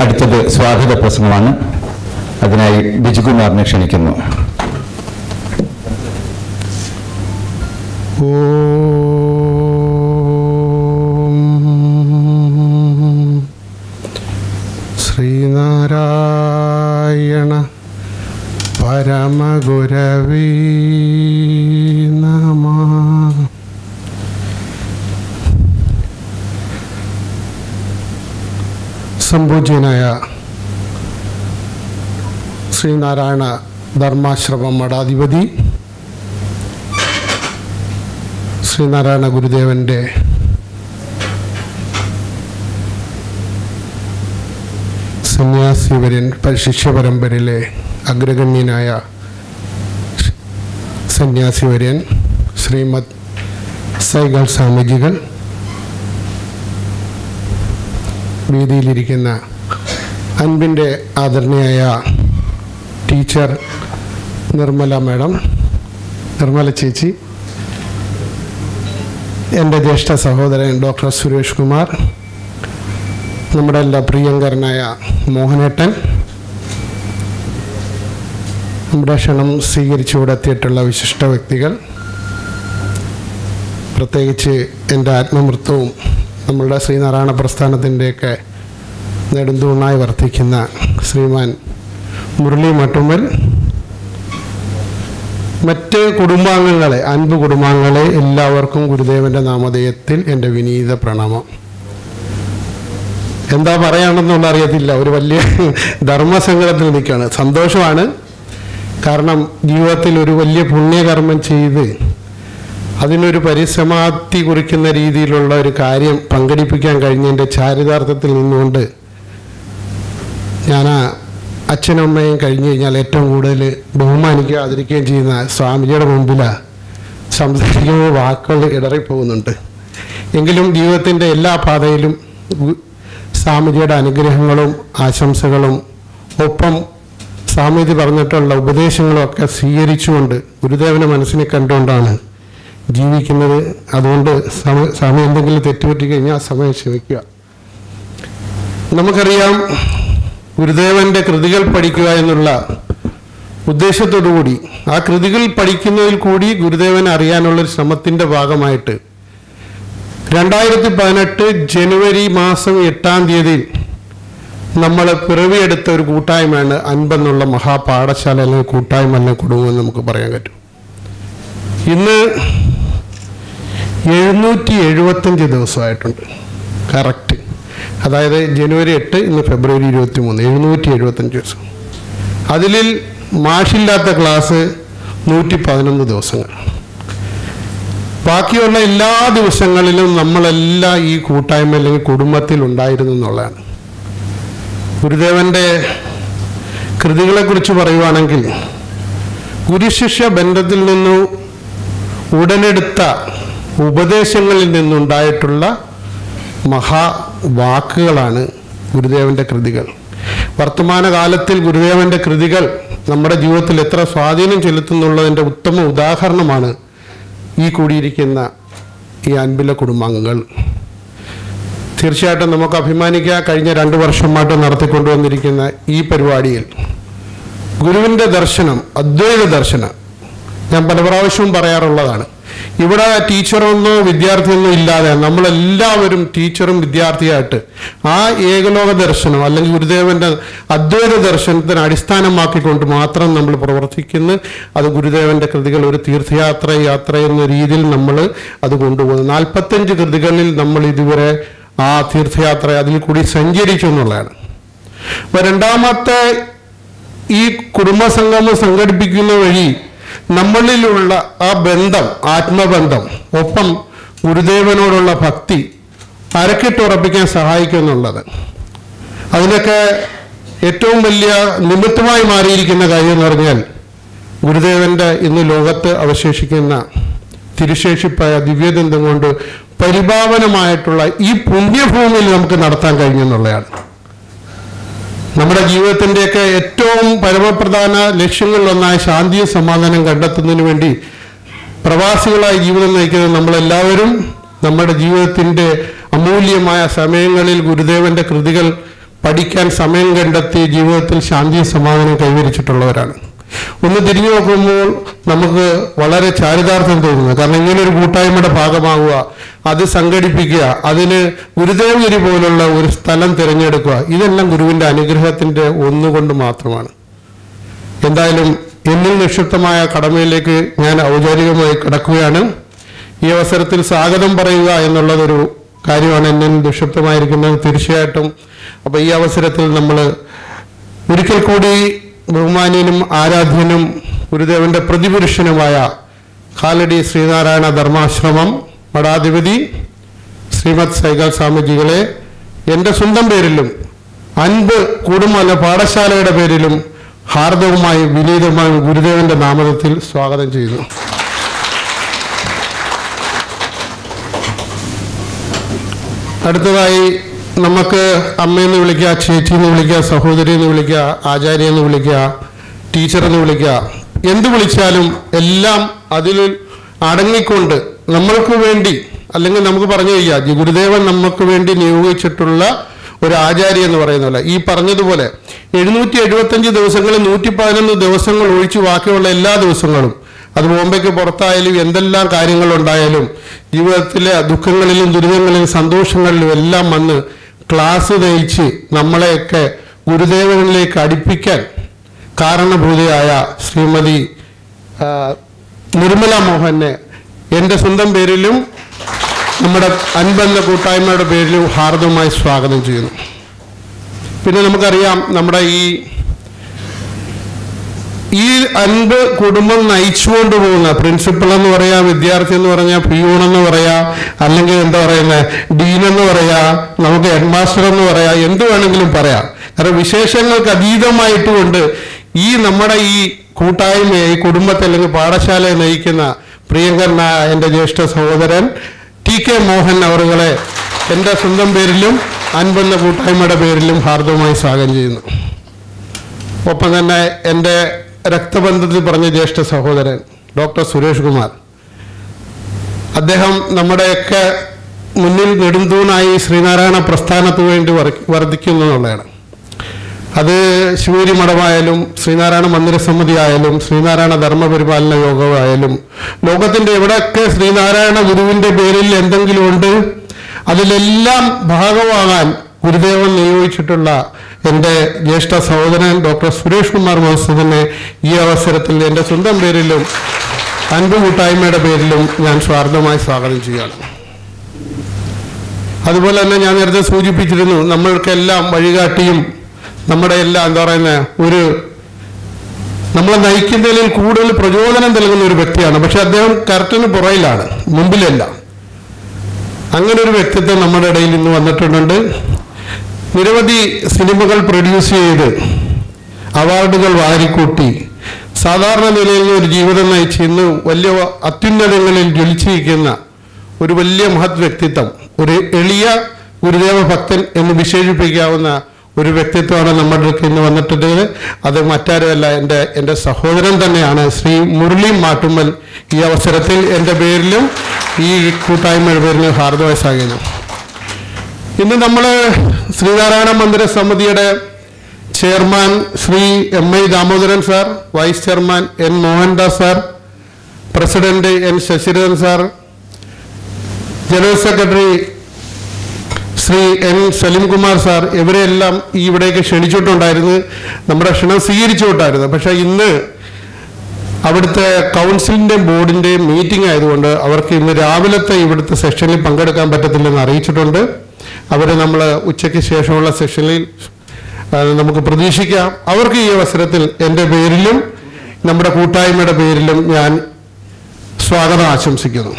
അടുത്തത് സ്വാഗത പ്രസംഗമാണ്. അതിനായി ബിജുകുമാറിനെ ക്ഷണിക്കുന്നു. ഓ ശ്രീനാരായണ പരമഗുരവീ നമ. സംപൂജ്യനായ ശ്രീനാരായണ ധർമാശ്രമം മഠാധിപതി ശ്രീനാരായണ ഗുരുദേവന്റെ സന്യാസിവര്യൻ ശിഷ്യ പരമ്പരയിലെ അഗ്രഗണ്യനായ സന്യാസിവര്യൻ ശ്രീമദ് സൈഗൾ സ്വാമിജികൾ വേദിയിലിരിക്കുന്ന അൻപിന്റെ ആദരണീയായ ടീച്ചർ നിർമ്മല മാഡം നിർമ്മല ചേച്ചി എന്റെ ജ്യേഷ്ഠ സഹോദരൻ ഡോക്ടർ സുരേഷ് കുമാർ നമ്മുടെ എല്ലാ പ്രിയങ്കരനായ മോഹനേട്ടൻ നമ്മുടെ ക്ഷണം സ്വീകരിച്ചു കൂടെത്തിയിട്ടുള്ള വിശിഷ്ട വ്യക്തികൾ പ്രത്യേകിച്ച് എന്റെ ആത്മമൃത്വവും നമ്മളുടെ ശ്രീനാരായണ പ്രസ്ഥാനത്തിന്റെയൊക്കെ നെടുന്തൂണായി വർത്തിക്കുന്ന ശ്രീമാൻ മുരളി മട്ടുമ്മൽ. മറ്റ് കുടുംബാംഗങ്ങളെ അൻപ് കുടുംബാംഗങ്ങളെ എല്ലാവർക്കും ഗുരുദേവന്റെ നാമധേയത്തിൽ എന്റെ വിനീത പ്രണാമം. എന്താ പറയാണെന്നുള്ള അറിയത്തില്ല. ഒരു വലിയ ധർമ്മസങ്കടത്തിൽ നിൽക്കുകയാണ്. സന്തോഷമാണ്. കാരണം ജീവിതത്തിൽ ഒരു വലിയ പുണ്യകർമ്മം ചെയ്ത് അതിനൊരു പരിസമാപ്തി കുറിക്കുന്ന രീതിയിലുള്ള ഒരു കാര്യം പങ്കെടുപ്പിക്കാൻ കഴിഞ്ഞതിന്റെ ചാരിതാർത്ഥത്തിൽ നിന്നുകൊണ്ട് ഞാൻ അച്ഛനും അമ്മയും കഴിഞ്ഞു കഴിഞ്ഞാൽ ഏറ്റവും കൂടുതൽ ബഹുമാനിക്കുകയും ആദരിക്കുകയും ചെയ്യുന്ന സ്വാമിജിയുടെ മുമ്പിലാണ് സംസാരിക്കുമ്പോൾ വാക്കുകൾ ഇടറിപ്പോകുന്നുണ്ട്. എങ്കിലും ജീവിതത്തിന്റെ എല്ലാ പാതയിലും സ്വാമിജിയുടെ അനുഗ്രഹങ്ങളും ആശംസകളും ഒപ്പം സ്വാമിജി പറഞ്ഞിട്ടുള്ള ഉപദേശങ്ങളൊക്കെ സ്വീകരിച്ചുകൊണ്ട് ഗുരുദേവനെ മനസ്സിനെ കണ്ടുകൊണ്ടാണ് ജീവിക്കുന്നത്. അതുകൊണ്ട് സമയം എന്തെങ്കിലും തെറ്റുപറ്റി കഴിഞ്ഞാൽ ആ സമയം ക്ഷമിക്കുക. നമുക്കറിയാം ഗുരുദേവന്റെ കൃതികൾ പഠിക്കുക എന്നുള്ള ഉദ്ദേശത്തോടുകൂടി ആ കൃതികൾ പഠിക്കുന്നതിൽ കൂടി ഗുരുദേവനെ അറിയാനുള്ള ഒരു ശ്രമത്തിന്റെ ഭാഗമായിട്ട് രണ്ടായിരത്തി പതിനെട്ട് ജനുവരി മാസം എട്ടാം തീയതി നമ്മൾ പിറവിയെടുത്ത ഒരു കൂട്ടായ്മയാണ് അൻപെന്നുള്ള മഹാപാഠശാല അല്ലെങ്കിൽ കൂട്ടായ്മ അല്ലെങ്കിൽ കുടുംബം എന്ന് നമുക്ക് പറയാൻ പറ്റും. ഇന്ന് എഴുന്നൂറ്റി എഴുപത്തഞ്ച് ദിവസമായിട്ടുണ്ട്. കറക്റ്റ്. അതായത് ജനുവരി എട്ട് ഇന്ന് ഫെബ്രുവരി ഇരുപത്തി മൂന്ന് എഴുന്നൂറ്റി എഴുപത്തഞ്ച് ദിവസം. അതിൽ മാഷില്ലാത്ത ക്ലാസ് നൂറ്റി പതിനൊന്ന് ദിവസങ്ങൾ. ബാക്കിയുള്ള എല്ലാ ദിവസങ്ങളിലും നമ്മളെല്ലാം ഈ കൂട്ടായ്മ അല്ലെങ്കിൽ കുടുംബത്തിൽ ഉണ്ടായിരുന്നു എന്നുള്ളതാണ്. ഗുരുദേവന്റെ കൃതികളെക്കുറിച്ച് പറയുവാണെങ്കിൽ ഗുരുശിഷ്യ ബന്ധത്തിൽ നിന്നു ഉടലെടുത്ത ഉപദേശങ്ങളിൽ നിന്നുണ്ടായിട്ടുള്ള മഹാവാക്കുകളാണ് ഗുരുദേവന്റെ കൃതികൾ. വർത്തമാനകാലത്തിൽ ഗുരുദേവന്റെ കൃതികൾ നമ്മുടെ ജീവിതത്തിൽ എത്ര സ്വാധീനം ചെലുത്തുന്നുള്ളതിന്റെ ഉത്തമ ഉദാഹരണമാണ് ഈ കൂടിയിരിക്കുന്ന ഈ അൻപിലെ കുടുംബാംഗങ്ങൾ. തീർച്ചയായിട്ടും നമുക്ക് അഭിമാനിക്കാം കഴിഞ്ഞ രണ്ട് വർഷമായിട്ട് നടത്തിക്കൊണ്ടുവന്നിരിക്കുന്ന ഈ പരിപാടിയിൽ ഗുരുവിന്റെ ദർശനം അദ്വൈത ദർശനം ഞാൻ പല പ്രാവശ്യവും പറയാറുള്ളതാണ്. ഇവിടെ ടീച്ചറൊന്നോ വിദ്യാർത്ഥിയൊന്നോ ഇല്ലാതെ നമ്മളെല്ലാവരും ടീച്ചറും വിദ്യാർത്ഥിയായിട്ട് ആ ഏകലോക ദർശനം അല്ലെങ്കിൽ ഗുരുദേവന്റെ അദ്വൈത ദർശനത്തിന് അടിസ്ഥാനമാക്കിക്കൊണ്ട് മാത്രം നമ്മൾ പ്രവർത്തിക്കുന്നു. അത് ഗുരുദേവന്റെ കൃതികൾ ഒരു തീർത്ഥയാത്ര യാത്ര എന്ന രീതിയിൽ നമ്മൾ അത് കൊണ്ടുപോകുന്നു. നാൽപ്പത്തഞ്ച് കൃതികളിൽ നമ്മൾ ഇതുവരെ ആ തീർത്ഥയാത്ര അതിൽ കൂടി സഞ്ചരിച്ചു എന്നുള്ളതാണ്. അപ്പൊ രണ്ടാമത്തെ ഈ കുടുംബസംഗമം സംഘടിപ്പിക്കുന്ന വഴി നമ്മളിലുള്ള ആ ബന്ധം ആത്മബന്ധം ഒപ്പം ഗുരുദേവനോടുള്ള ഭക്തി അരക്കിട്ടുറപ്പിക്കാൻ സഹായിക്കുന്നുള്ളത് അതിനൊക്കെ ഏറ്റവും വലിയ നിമിത്തമായി മാറിയിരിക്കുന്ന കാര്യം എന്ന് പറഞ്ഞാൽ ഗുരുദേവന്റെ ഇന്ന് ലോകത്ത് അവശേഷിക്കുന്ന തിരുശേഷിപ്പായ ദിവ്യദന്തം കൊണ്ട് പരിഭാവനമായിട്ടുള്ള ഈ പുണ്യഭൂമിയിൽ നമുക്ക് നടത്താൻ കഴിഞ്ഞെന്നുള്ളതാണ്. നമ്മുടെ ജീവിതത്തിന്റെയൊക്കെ ഏറ്റവും പരമപ്രധാന ലക്ഷ്യങ്ങളിലൊന്നായ ശാന്തിയും സമാധാനം കണ്ടെത്തുന്നതിന് വേണ്ടി പ്രവാസികളായി ജീവിതം നയിക്കുന്ന നമ്മളെല്ലാവരും നമ്മുടെ ജീവിതത്തിന്റെ അമൂല്യമായ സമയങ്ങളിൽ ഗുരുദേവന്റെ കൃതികൾ പഠിക്കാൻ സമയം കണ്ടെത്തി ജീവിതത്തിൽ ശാന്തിയും സമാധാനം കൈവരിച്ചിട്ടുള്ളവരാണ്. ഒന്ന് തിരിഞ്ഞു നോക്കുമ്പോൾ നമുക്ക് വളരെ ചാരിതാർത്ഥ്യം തോന്നുന്നത്. കാരണം ഇങ്ങനെ ഒരു കൂട്ടായ്മയുടെ ഭാഗമാവുക അത് സംഘടിപ്പിക്കുക അതിന് ഗുരുദേവഗിരി പോലുള്ള ഒരു സ്ഥലം തിരഞ്ഞെടുക്കുക ഇതെല്ലാം ഗുരുവിന്റെ അനുഗ്രഹത്തിന്റെ ഒന്നുകൊണ്ട് മാത്രമാണ്. എന്തായാലും എന്നിൽ നിക്ഷിപ്തമായ കടമയിലേക്ക് ഞാൻ ഔപചാരികമായി കിടക്കുകയാണ്. ഈ അവസരത്തിൽ സ്വാഗതം പറയുക എന്നുള്ളതൊരു കാര്യമാണ് എന്നിൽ നിക്ഷിപ്തമായിരിക്കുന്നത് തീർച്ചയായിട്ടും. അപ്പൊ ഈ അവസരത്തിൽ നമ്മൾ ഒരിക്കൽ കൂടി ബഹുമാന്യനും ആരാധ്യനും ഗുരുദേവന്റെ പ്രതിപുരുഷനുമായ കാലടി ശ്രീനാരായണ ധർമാശ്രമം മഠാധിപതി ശ്രീമത് സൈഗൽ സ്വാമിജികളെ എന്റെ സ്വന്തം പേരിലും അൻപ് കുടുംബ പാഠശാലയുടെ പേരിലും ഹാർദവുമായി വിനീതമായി ഗുരുദേവന്റെ നാമത്തിൽ സ്വാഗതം ചെയ്യുന്നു. അടുത്തതായി നമുക്ക് അമ്മയെന്ന് വിളിക്കുക ചേച്ചി എന്ന് വിളിക്കുക സഹോദരി എന്ന് വിളിക്കുക ആചാര്യ എന്ന് വിളിക്കുക ടീച്ചർ എന്ന് വിളിക്കുക. എന്ത് വിളിച്ചാലും എല്ലാം അതിൽ അടങ്ങിക്കൊണ്ട് നമ്മൾക്ക് വേണ്ടി അല്ലെങ്കിൽ നമുക്ക് പറഞ്ഞു കഴിയാം ഗുരുദേവൻ നമുക്ക് വേണ്ടി നിയോഗിച്ചിട്ടുള്ള ഒരു ആചാര്യ എന്ന് പറയുന്നില്ല ഈ പറഞ്ഞതുപോലെ എഴുന്നൂറ്റി എഴുപത്തഞ്ച് ദിവസങ്ങളിൽ നൂറ്റി പതിനൊന്ന് ദിവസങ്ങൾ ഒഴിച്ച് ബാക്കിയുള്ള എല്ലാ ദിവസങ്ങളും അത് ബോംബെക്ക് പുറത്തായാലും എന്തെല്ലാം കാര്യങ്ങളുണ്ടായാലും ജീവിതത്തിലെ ദുഃഖങ്ങളിലും ദുരിതങ്ങളിലും സന്തോഷങ്ങളിലും എല്ലാം വന്ന് ക്ലാസ് തയ്ച്ച് നമ്മളെയൊക്കെ ഗുരുദേവനിലേക്ക് അടുപ്പിക്കാൻ കാരണഭൂതയായ ശ്രീമതി നിർമ്മല മോഹനെ എന്റെ സ്വന്തം പേരിലും നമ്മുടെ അൻപെന്ന കൂട്ടായ്മയുടെ പേരിലും ഹാർദവുമായി സ്വാഗതം ചെയ്യുന്നു. പിന്നെ നമുക്കറിയാം നമ്മുടെ ഈ ഈ അൻപ് കുടുംബം നയിച്ചുകൊണ്ട് പോകുന്ന പ്രിൻസിപ്പൾ എന്ന് പറയാ വിദ്യാർത്ഥി എന്ന് പറഞ്ഞാൽ പിയൂൺ എന്ന് പറയാ അല്ലെങ്കിൽ എന്താ പറയുന്നത് ഡീൻ എന്ന് പറയാ നമുക്ക് ഹെഡ് മാസ്റ്റർ എന്ന് പറയാ എന്ത് വേണമെങ്കിലും പറയാം. കാരണം വിശേഷങ്ങൾക്ക് അതീതമായിട്ട് കൊണ്ട് ഈ നമ്മുടെ ഈ കൂട്ടായ്മയെ ഈ കുടുംബത്തെ അല്ലെങ്കിൽ പാഠശാലയെ നയിക്കുന്ന പ്രിയങ്കരനായ എന്റെ ജ്യേഷ്ഠ സഹോദരൻ ടി കെ മോഹൻ അവറുകളെ എന്റെ സ്വന്തം പേരിലും അൻപെന്ന കൂട്ടായ്മയുടെ പേരിലും ഹാർദവമായി സ്വാഗതം ചെയ്യുന്നു. ഒപ്പം തന്നെ എന്റെ രക്തബന്ധത്തിൽ പറഞ്ഞ ജ്യേഷ്ഠ സഹോദരൻ ഡോക്ടർ സുരേഷ് കുമാർ. അദ്ദേഹം നമ്മുടെയൊക്കെ മുന്നിൽ നെടുന്തൂണായി ശ്രീനാരായണ പ്രസ്ഥാനത്തിന് വേണ്ടി വർ- വർദ്ധിക്കുന്നു എന്നുള്ളതാണ്. അത് ശിവരി മഠമായാലും ശ്രീനാരായണ മന്ദിരസമിതി ആയാലും ശ്രീനാരായണ ധർമ്മ പരിപാലന യോഗമായാലും ലോകത്തിന്റെ എവിടെയൊക്കെ ശ്രീനാരായണ ഗുരുവിന്റെ പേരിൽ എന്തെങ്കിലും ഉണ്ട് അതിലെല്ലാം ഭാഗമാകാൻ ഗുരുദേവൻ നിയോഗിച്ചിട്ടുള്ള എന്റെ ജ്യേഷ്ഠ സഹോദരൻ ഡോക്ടർ സുരേഷ് കുമാർ മഹസൂദിനെ ഈ അവസരത്തിൽ എന്റെ സ്വന്തം പേരിലും അൻപ് കൂട്ടായ്മയുടെ പേരിലും ഞാൻ സ്വാർത്ഥമായി സ്വാഗതം ചെയ്യുകയാണ്. അതുപോലെ തന്നെ ഞാൻ നേരത്തെ സൂചിപ്പിച്ചിരുന്നു നമ്മൾക്കെല്ലാം വഴികാട്ടിയും നമ്മുടെ എല്ലാം എന്താ പറയുന്ന ഒരു നമ്മളെ നയിക്കുന്നതിൽ കൂടുതൽ പ്രചോദനം നൽകുന്ന ഒരു വ്യക്തിയാണ്. പക്ഷെ അദ്ദേഹം കറക്റ്റിന് പുറയിലാണ് മുമ്പിലല്ല. അങ്ങനെ ഒരു വ്യക്തിത്വം നമ്മുടെ ഇടയിൽ ഇന്ന് വന്നിട്ടുണ്ട് നിരവധി സിനിമകൾ പ്രൊഡ്യൂസ് ചെയ്ത് അവാർഡുകൾ വാരിക്കൂട്ടി. സാധാരണ നിലയിൽ ഒരു ജീവിതം നയിച്ച് ഇന്ന് വലിയ അത്യുന്നതങ്ങളിൽ ജ്വലിച്ചിരിക്കുന്ന ഒരു വലിയ മഹത് വ്യക്തിത്വം ഒരു എളിയ ഗുരുദേവ ഭക്തൻ എന്ന് വിശേഷിപ്പിക്കാവുന്ന ഒരു വ്യക്തിത്വമാണ് നമ്മുടെ അടുത്ത് ഇന്ന് വന്നിട്ടുള്ളത് അത് മറ്റാരുമല്ല. എന്റെ എന്റെ സഹോദരൻ തന്നെയാണ് ശ്രീ മുരളി മാട്ടുമ്മൽ. ഈ അവസരത്തിൽ എന്റെ പേരിലും ഈ കൂട്ടായ്മയുടെ പേരിലും ഹാർദവ സ്വാഗതം. ഇന്ന് നമ്മൾ ശ്രീനാരായണ മന്ദിര സമിതിയുടെ chairman Shri M I Damodaran sir vice chairman N Mohandas sir president N Sasidharan sir general secretary Shri N Salimkumar sir ഇവരെല്ലാം ഈ ഇവിടേക്ക് ക്ഷണിച്ചിട്ടുണ്ടായിരുന്നു. നമ്മുടെ ക്ഷണം സ്വീകരിച്ചുകൊണ്ടായിരുന്നു പക്ഷേ ഇന്ന് അവിടുത്തെ കൗൺസിലിന്റെയും ബോർഡിന്റെയും മീറ്റിംഗ് ആയതുകൊണ്ട് അവർക്ക് ഇന്ന് രാവിലത്തെ ഇവിടുത്തെ സെഷനിൽ പങ്കെടുക്കാൻ പറ്റത്തില്ലെന്ന് അറിയിച്ചിട്ടുണ്ട്. അവരെ നമ്മൾ ഉച്ചയ്ക്ക് ശേഷമുള്ള സെഷനിൽ നമുക്ക് പ്രതീക്ഷിക്കാം. അവർക്ക് ഈ അവസരത്തിൽ എന്റെ പേരിലും നമ്മുടെ കൂട്ടായ്മയുടെ പേരിലും ഞാൻ സ്വാഗതം ആശംസിക്കുന്നു.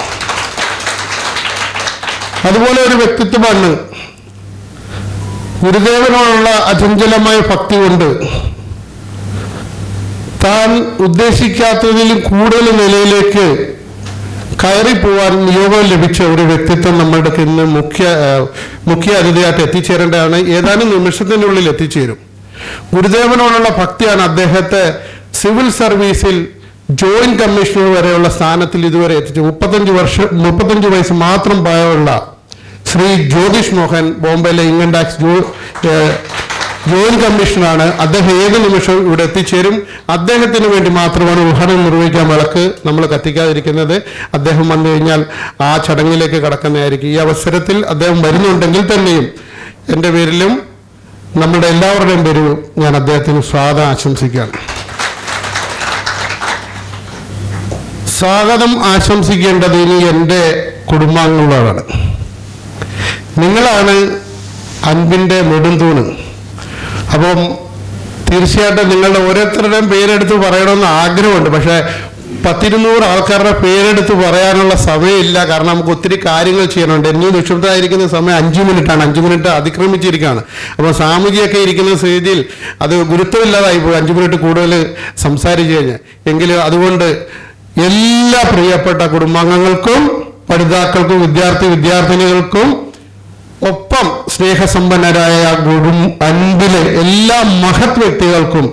അതുപോലെ ഒരു വ്യക്തിത്വമാണ് ഗുരുദേവനോടുള്ള അചഞ്ചലമായ ഭക്തി കൊണ്ട് താൻ ഉദ്ദേശിക്കാത്തതിലും കൂടുതൽ നിലയിലേക്ക് കയറിപ്പോവാൻ നിയോഗം ലഭിച്ച ഒരു വ്യക്തിത്വം നമ്മളുടെ ഇന്ന് മുഖ്യ മുഖ്യ അതിഥിയായിട്ട് എത്തിച്ചേരേണ്ടതാണ്. ഏതാനും നിമിഷത്തിനുള്ളിൽ എത്തിച്ചേരും. ഗുരുദേവനോടുള്ള ഭക്തിയാണ് അദ്ദേഹത്തെ സിവിൽ സർവീസിൽ ജോയിന്റ് കമ്മീഷണർ വരെയുള്ള സ്ഥാനത്തിൽ ഇതുവരെ എത്തിച്ചു മുപ്പത്തഞ്ച് വർഷം മുപ്പത്തഞ്ച് വയസ്സ് മാത്രം പ്രായമുള്ള ശ്രീ ജ്യോതിഷ് മോഹൻ ബോംബെയിലെ ഇൻകം ടാക്സ് കമ്മീഷനാണ് ജോയിന്റ് കമ്മീഷണറാണ് അദ്ദേഹം ഏത് നിമിഷം ഇവിടെ എത്തിച്ചേരും? അദ്ദേഹത്തിന് വേണ്ടി മാത്രമാണ് ഉദ്ഘാടനം നിർവഹിക്കാൻ വിളക്ക് നമ്മൾ കത്തിക്കാതിരിക്കുന്നത്. അദ്ദേഹം വന്നു കഴിഞ്ഞാൽ ആ ചടങ്ങിലേക്ക് കടക്കുന്നതായിരിക്കും. ഈ അവസരത്തിൽ അദ്ദേഹം വരുന്നുണ്ടെങ്കിൽ തന്നെയും എന്റെ പേരിലും നമ്മുടെ എല്ലാവരുടെയും പേരിലും ഞാൻ അദ്ദേഹത്തിന് സ്വാഗതം ആശംസിക്കുകയാണ്. സ്വാഗതം ആശംസിക്കേണ്ടത് ഇനി എന്റെ കുടുംബാംഗങ്ങളോടാണ്. നിങ്ങളാണ് അൻപിന്റെ നെടുന്തൂണ് അപ്പം തീർച്ചയായിട്ടും നിങ്ങളുടെ ഓരോരുത്തരുടെയും പേരെടുത്ത് പറയണമെന്ന് ആഗ്രഹമുണ്ട്. പക്ഷേ പത്തിരുന്നൂറ് ആൾക്കാരുടെ പേരെടുത്ത് പറയാനുള്ള സമയമില്ല. കാരണം നമുക്ക് ഒത്തിരി കാര്യങ്ങൾ ചെയ്യാനുണ്ട്. എന്നു നിക്ഷിപ്തമായിരിക്കുന്ന സമയം അഞ്ച് മിനിറ്റാണ്. അഞ്ച് മിനിറ്റ് അതിക്രമിച്ചിരിക്കുകയാണ്. അപ്പോൾ സാമൂഹികയൊക്കെ ഇരിക്കുന്ന സ്ഥിതിയിൽ അത് ഗുരുത്വമില്ലാതായി പോയി. അഞ്ച് മിനിറ്റ് കൂടുതൽ സംസാരിച്ചു കഴിഞ്ഞാൽ എങ്കിലും അതുകൊണ്ട് എല്ലാ പ്രിയപ്പെട്ട കുടുംബാംഗങ്ങൾക്കും പഠിതാക്കൾക്കും വിദ്യാർത്ഥി വിദ്യാർത്ഥിനികൾക്കും ഒപ്പം സ്നേഹസമ്പന്നരായ ഗുരു അൻപിലെ എല്ലാ മഹത് വ്യക്തികൾക്കും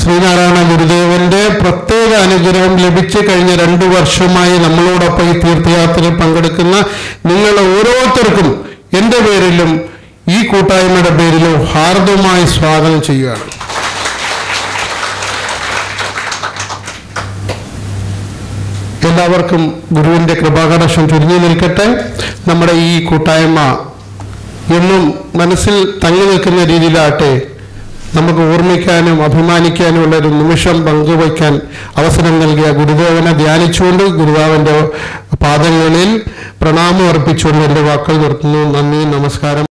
ശ്രീനാരായണ ഗുരുദേവന്റെ പ്രത്യേക അനുഗ്രഹം ലഭിച്ചു കഴിഞ്ഞ രണ്ടു വർഷമായി നമ്മളോടൊപ്പം ഈ തീർത്ഥയാത്രയിൽ പങ്കെടുക്കുന്ന നിങ്ങൾ ഓരോരുത്തർക്കും എന്റെ പേരിലും ഈ കൂട്ടായ്മയുടെ പേരിലും ഹാർദമായി സ്വാഗതം ചെയ്യുകയാണ്. എല്ലാവർക്കും ഗുരുവിന്റെ കൃപാകടശം ചുരുങ്ങി നിൽക്കട്ടെ. നമ്മുടെ ഈ കൂട്ടായ്മ എന്നും മനസ്സിൽ തങ്ങി നിൽക്കുന്ന രീതിയിലാട്ടെ നമുക്ക് ഓർമ്മിക്കാനും അഭിമാനിക്കാനുമുള്ള ഒരു നിമിഷം പങ്കുവയ്ക്കാൻ അവസരം നൽകിയ ഗുരുദേവനെ ധ്യാനിച്ചുകൊണ്ട് ഗുരുദേവന്റെ പാദങ്ങളിൽ പ്രണാമം അർപ്പിച്ചുകൊണ്ട് എന്റെ വാക്കുകൾ നിർത്തുന്നു. നന്ദി നമസ്കാരം.